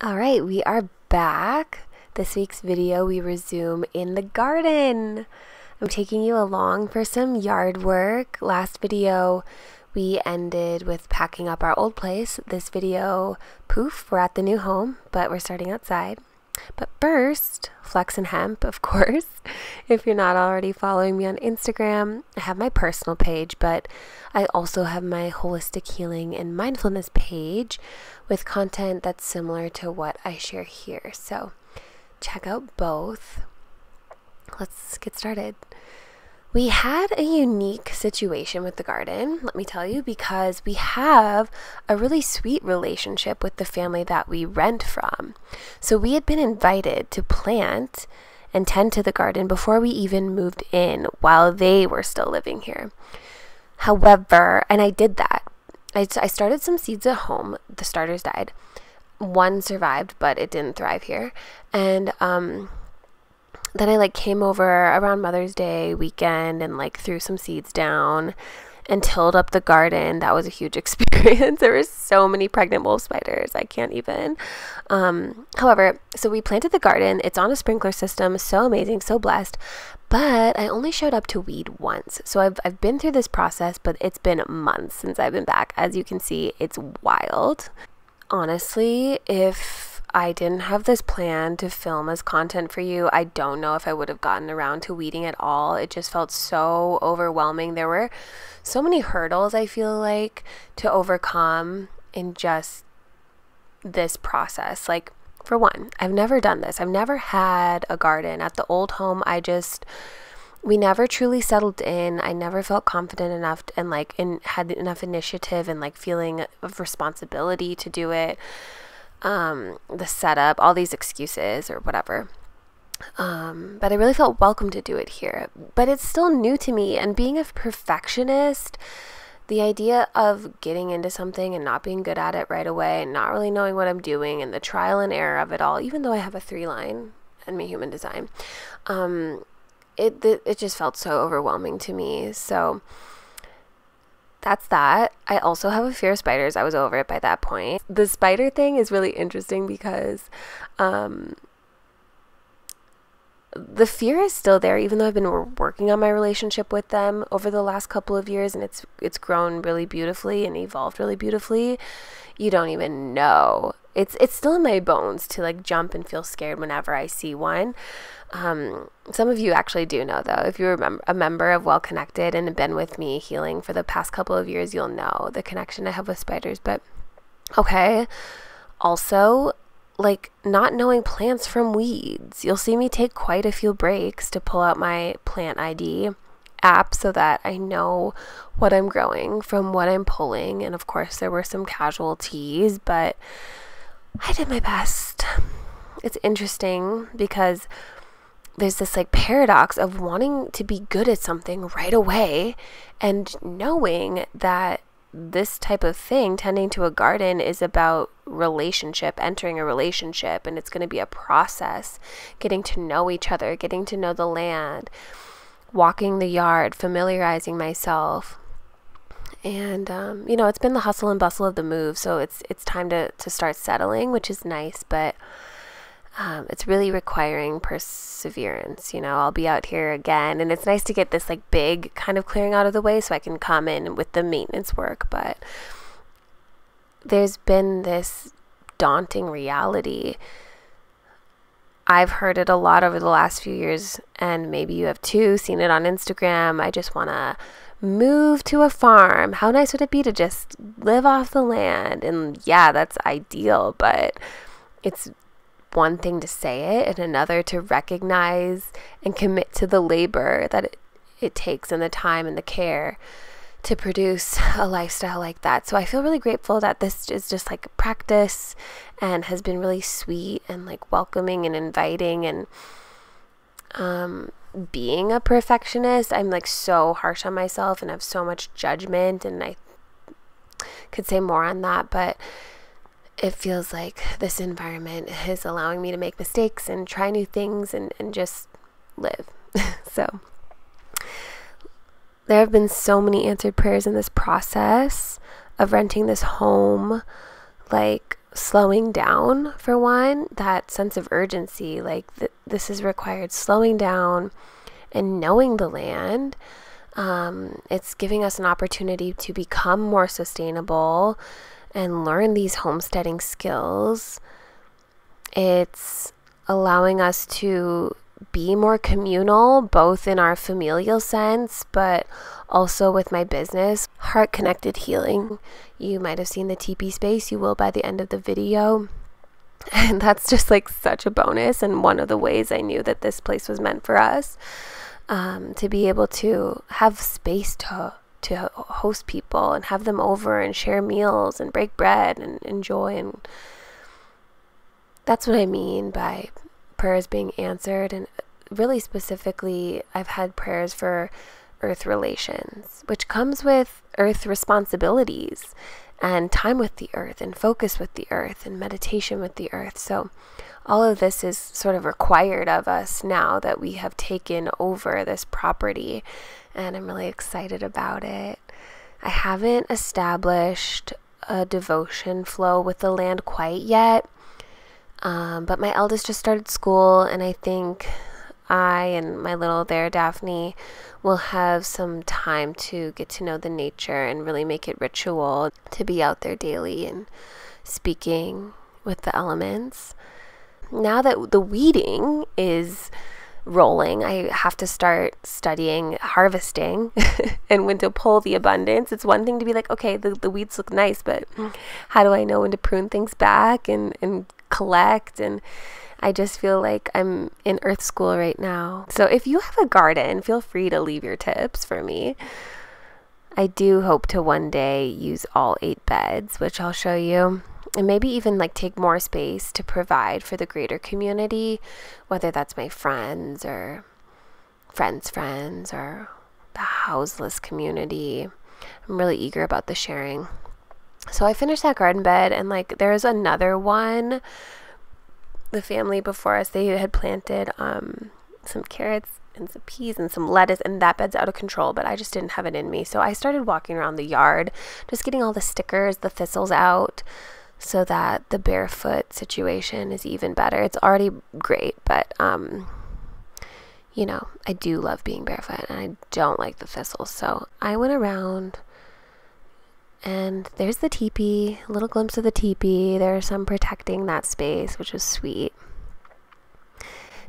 All right, we are back. This week's video, we resume in the garden. I'm taking you along for some yard work. Last video, we ended with packing up our old place. This video, poof, we're at the new home, but we're starting outside. But first, Flex and Hemp, of course. If you're not already following me on Instagram, I have my personal page, but I also have my holistic healing and mindfulness page with content that's similar to what I share here. So check out both. Let's get started. We had a unique situation with the garden, let me tell you, because we have a really sweet relationship with the family that we rent from. So we had been invited to plant and tend to the garden before we even moved in while they were still living here. However, and I did that. I, I started some seeds at home. The starters died. One survived, but it didn't thrive here. And um, then I like came over around Mother's Day weekend and like threw some seeds down and tilled up the garden. That was a huge experience. there were so many pregnant wolf spiders. I can't even. Um, however, so we planted the garden. It's on a sprinkler system. So amazing, so blessed. But I only showed up to weed once. So I've, I've been through this process, but it's been months since I've been back. As you can see, it's wild. Honestly, if I didn't have this plan to film as content for you. I don't know if I would have gotten around to weeding at all. It just felt so overwhelming. There were so many hurdles I feel like to overcome in just this process. Like, for one, I've never done this. I've never had a garden. At the old home, I just we never truly settled in. I never felt confident enough and like in had enough initiative and like feeling of responsibility to do it um, the setup, all these excuses or whatever. Um, but I really felt welcome to do it here. But it's still new to me. And being a perfectionist, the idea of getting into something and not being good at it right away and not really knowing what I'm doing and the trial and error of it all, even though I have a three line in my human design, um, it, it, it just felt so overwhelming to me. So, that's that. I also have a fear of spiders. I was over it by that point. The spider thing is really interesting because um, the fear is still there even though I've been working on my relationship with them over the last couple of years and it's it's grown really beautifully and evolved really beautifully. You don't even know. It's it's still in my bones to like jump and feel scared whenever I see one. Um, some of you actually do know, though. If you're a member of Well Connected and have been with me healing for the past couple of years, you'll know the connection I have with spiders. But okay. Also, like not knowing plants from weeds. You'll see me take quite a few breaks to pull out my plant ID app so that I know what I'm growing from what I'm pulling. And of course, there were some casualties, but I did my best. It's interesting because there's this like paradox of wanting to be good at something right away and knowing that this type of thing, tending to a garden, is about relationship, entering a relationship, and it's going to be a process, getting to know each other, getting to know the land, walking the yard, familiarizing myself. And um, you know, it's been the hustle and bustle of the move, so it's it's time to to start settling, which is nice, but um, it's really requiring perseverance. You know, I'll be out here again, and it's nice to get this like big kind of clearing out of the way so I can come in with the maintenance work. But there's been this daunting reality. I've heard it a lot over the last few years, and maybe you have too, seen it on Instagram. I just want to move to a farm. How nice would it be to just live off the land? And yeah, that's ideal, but it's one thing to say it and another to recognize and commit to the labor that it, it takes and the time and the care to produce a lifestyle like that. So I feel really grateful that this is just like practice and has been really sweet and like welcoming and inviting and um being a perfectionist, I'm like so harsh on myself and have so much judgment and I could say more on that, but it feels like this environment is allowing me to make mistakes and try new things and, and just live. so, there have been so many answered prayers in this process of renting this home. Like, slowing down for one, that sense of urgency. Like th- this is required slowing down and knowing the land. Um, it's giving us an opportunity to become more sustainable and learn these homesteading skills. It's allowing us to be more communal, both in our familial sense, but also with my business. Heart connected healing. You might have seen the teepee space, you will by the end of the video. And that's just like such a bonus, and one of the ways I knew that this place was meant for us um, to be able to have space to to host people and have them over and share meals and break bread and enjoy and that's what I mean by prayers being answered. And really specifically I've had prayers for earth relations which comes with earth responsibilities and time with the earth and focus with the earth and meditation with the earth so all of this is sort of required of us now that we have taken over this property, and I'm really excited about it. I haven't established a devotion flow with the land quite yet, um, but my eldest just started school, and I think I and my little there, Daphne, will have some time to get to know the nature and really make it ritual to be out there daily and speaking with the elements now that the weeding is rolling, I have to start studying harvesting and when to pull the abundance. It's one thing to be like, okay, the, the weeds look nice, but how do I know when to prune things back and, and collect? And I just feel like I'm in earth school right now. So if you have a garden, feel free to leave your tips for me. I do hope to one day use all eight beds, which I'll show you and maybe even like take more space to provide for the greater community, whether that's my friends or friends' friends or the houseless community. I'm really eager about the sharing. So I finished that garden bed, and like there's another one. The family before us, they had planted um, some carrots and some peas and some lettuce, and that bed's out of control, but I just didn't have it in me. So I started walking around the yard, just getting all the stickers, the thistles out so that the barefoot situation is even better. It's already great, but um, you know, I do love being barefoot and I don't like the thistles. So I went around and there's the teepee, a little glimpse of the teepee. There's some protecting that space, which was sweet.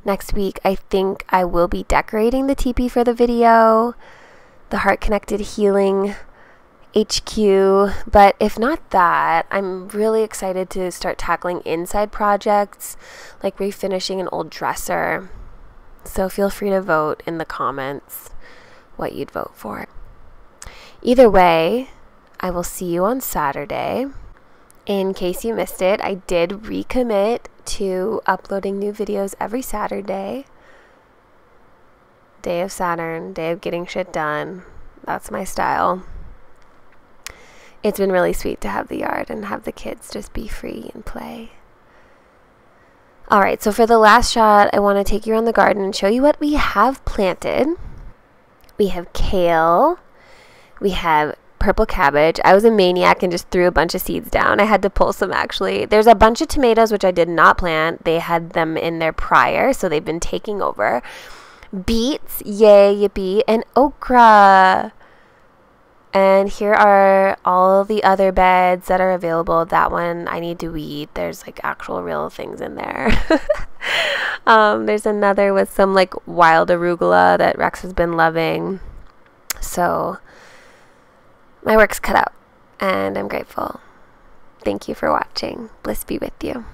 Next week, I think I will be decorating the teepee for the video. The heart connected healing HQ. But if not that, I'm really excited to start tackling inside projects like refinishing an old dresser. So feel free to vote in the comments what you'd vote for. Either way, I will see you on Saturday. In case you missed it, I did recommit to uploading new videos every Saturday. Day of Saturn, day of getting shit done. That's my style it's been really sweet to have the yard and have the kids just be free and play. All right, so for the last shot, I want to take you around the garden and show you what we have planted. We have kale. We have purple cabbage. I was a maniac and just threw a bunch of seeds down. I had to pull some actually. There's a bunch of tomatoes which I did not plant. They had them in there prior, so they've been taking over. Beets, yay, yippee, and okra. And here are all the other beds that are available. That one I need to weed. There's like actual real things in there. um, there's another with some like wild arugula that Rex has been loving. So my work's cut out and I'm grateful. Thank you for watching. Bliss be with you.